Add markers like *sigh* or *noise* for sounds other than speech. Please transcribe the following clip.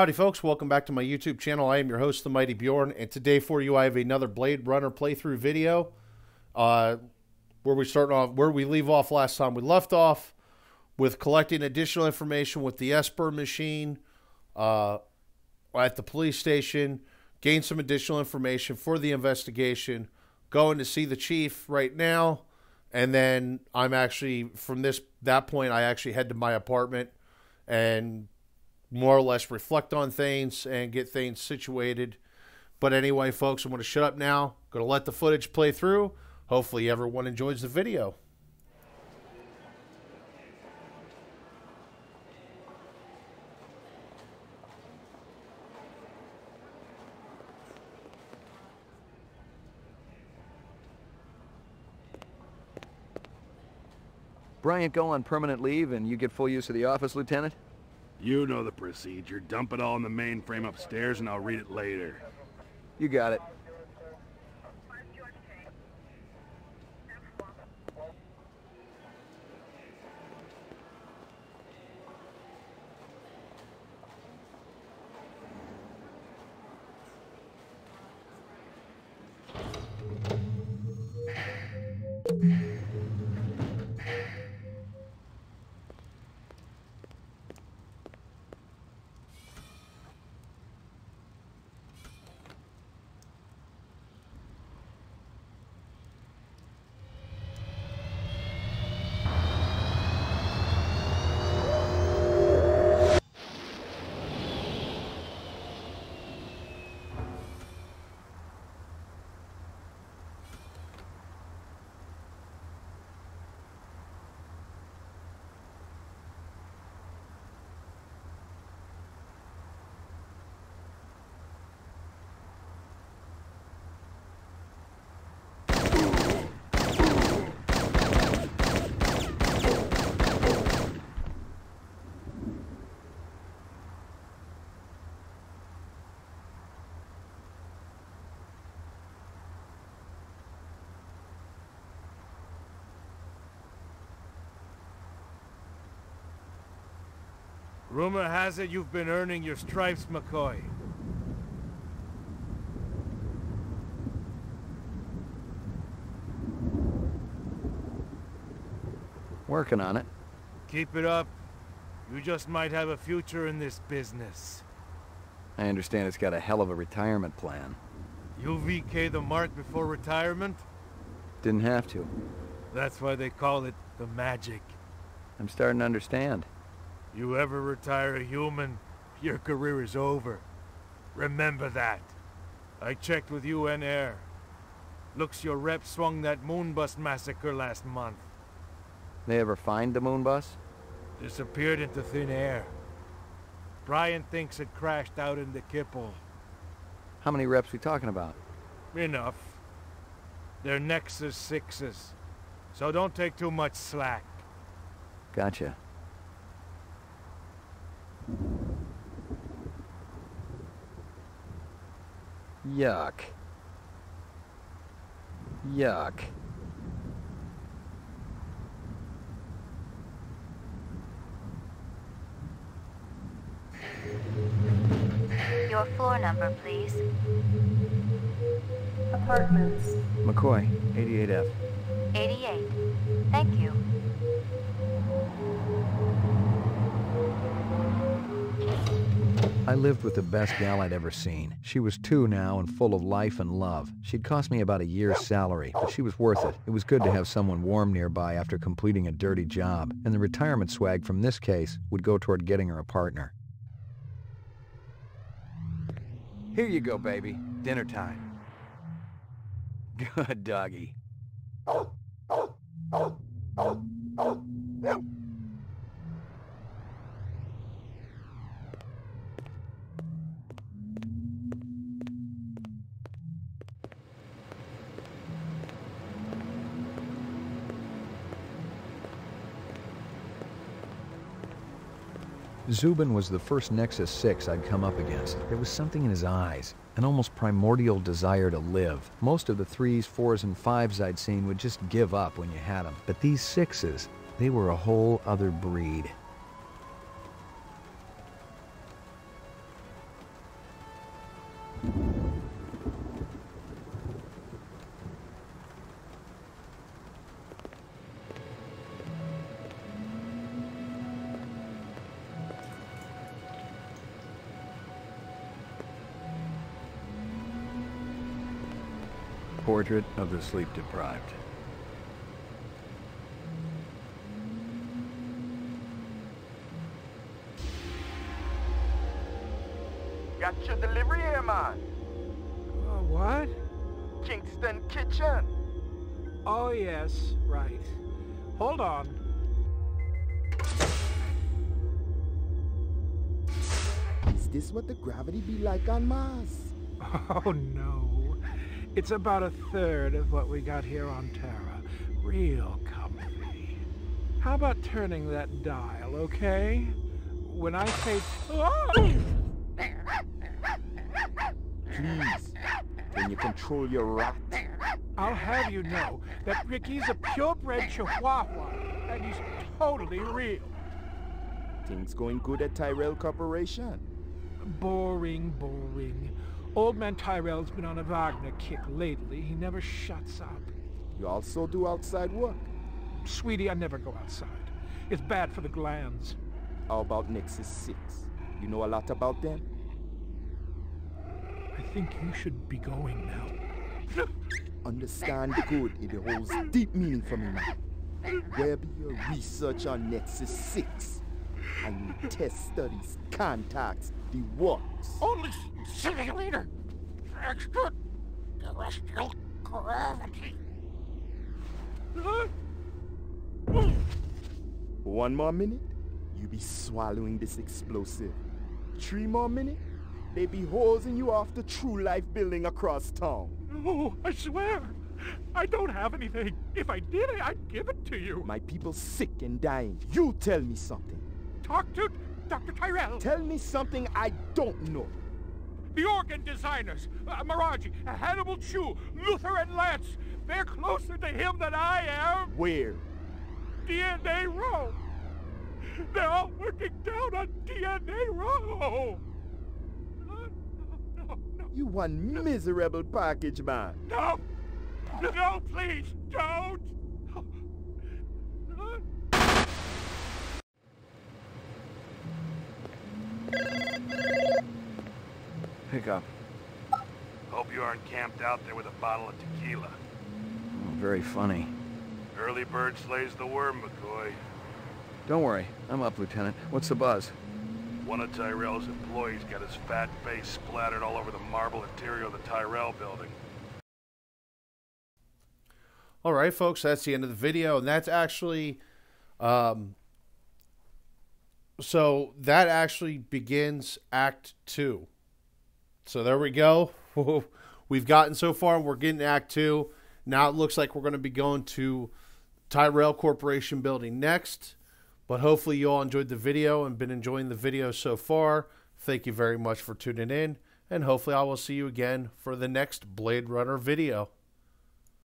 Howdy, folks. Welcome back to my YouTube channel. I am your host, The Mighty Bjorn, and today for you I have another Blade Runner playthrough video uh, where we start off, where we leave off last time. We left off with collecting additional information with the Esper machine uh, at the police station, gain some additional information for the investigation, going to see the chief right now, and then I'm actually, from this that point, I actually head to my apartment and more or less reflect on things and get things situated. But anyway, folks, I'm going to shut up now. Going to let the footage play through. Hopefully, everyone enjoys the video. Bryant go on permanent leave and you get full use of the office, Lieutenant? You know the procedure. Dump it all in the mainframe upstairs and I'll read it later. You got it. Rumor has it you've been earning your stripes, McCoy. Working on it. Keep it up. You just might have a future in this business. I understand it's got a hell of a retirement plan. You VK the mark before retirement? Didn't have to. That's why they call it the magic. I'm starting to understand. You ever retire a human, your career is over. Remember that. I checked with UN Air. Looks your rep swung that moonbus massacre last month. They ever find the moon bus? Disappeared into thin air. Brian thinks it crashed out in the Kipple. How many reps we talking about? Enough. They're Nexus sixes. So don't take too much slack. Gotcha. Yuck. Yuck. Your floor number, please. Apartments. McCoy, 88F. 88. Thank you. I lived with the best gal I'd ever seen. She was two now and full of life and love. She'd cost me about a year's salary, but she was worth it. It was good to have someone warm nearby after completing a dirty job, and the retirement swag from this case would go toward getting her a partner. Here you go, baby. Dinner time. Good doggy. Zuben was the first Nexus 6 I'd come up against. There was something in his eyes, an almost primordial desire to live. Most of the 3s, 4s, and 5s I'd seen would just give up when you had them. But these 6s, they were a whole other breed. Portrait of the sleep deprived. Got your delivery here, man. Oh, what? Kingston Kitchen. Oh, yes, right. Hold on. Is this what the gravity be like on Mars? *laughs* Oh, no. It's about a third of what we got here on Terra. Real comfy. How about turning that dial, okay? When I say... Oh! Please, can you control your rat? I'll have you know that Ricky's a purebred chihuahua, and he's totally real. Things going good at Tyrell Corporation. Boring, boring. Old man Tyrell's been on a Wagner kick lately. He never shuts up. You also do outside work. Sweetie, I never go outside. It's bad for the glands. How about Nexus 6? You know a lot about them? I think you should be going now. *laughs* Understand good, it holds deep meaning for me now. Where be your research on Nexus 6? And test studies, contacts, the works. Only simulator. Extraterrestrial gravity. One more minute, you be swallowing this explosive. Three more minutes, they be hosing you off the true life building across town. No, I swear. I don't have anything. If I did, I'd give it to you. My people sick and dying. You tell me something. Talk to Dr. Tyrell. Tell me something I don't know. The organ designers, uh, Moraji, Hannibal Chew, Luther and Lance. They're closer to him than I am. Where? DNA Row. They're all working down on DNA Row. No, no, no, You one miserable package man. no. No, please, don't. Pick up. Hope you aren't camped out there with a bottle of tequila. Oh, very funny. Early bird slays the worm, McCoy. Don't worry. I'm up, Lieutenant. What's the buzz? One of Tyrell's employees got his fat face splattered all over the marble interior of the Tyrell building. All right, folks, that's the end of the video, and that's actually, um, so that actually begins Act Two. So there we go. *laughs* We've gotten so far. We're getting Act Two. Now it looks like we're going to be going to Tyrell Corporation building next. But hopefully you all enjoyed the video and been enjoying the video so far. Thank you very much for tuning in, and hopefully I will see you again for the next Blade Runner video.